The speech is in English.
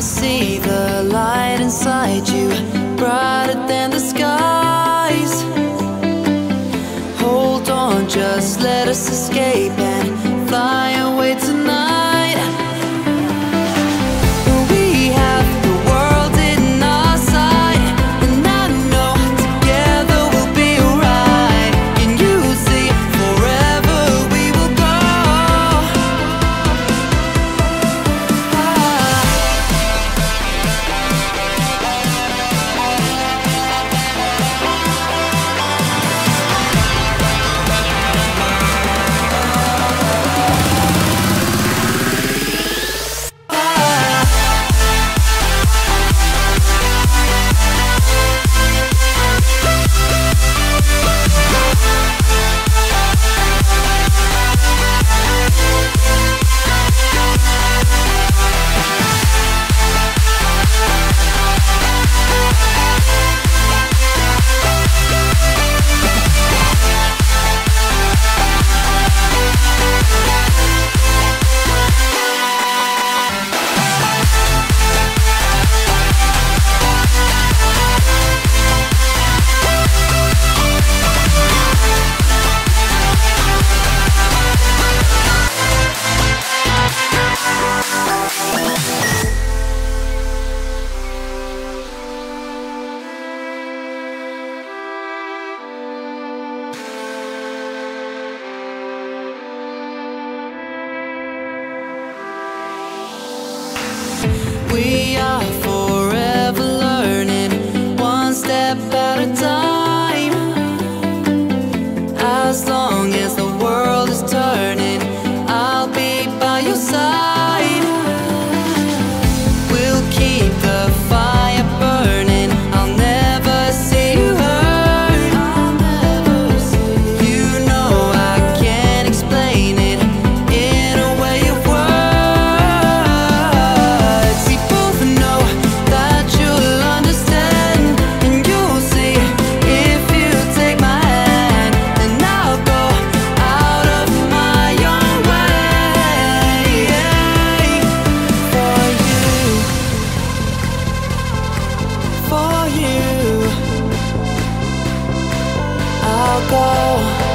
I see the light inside you. never done. I'll go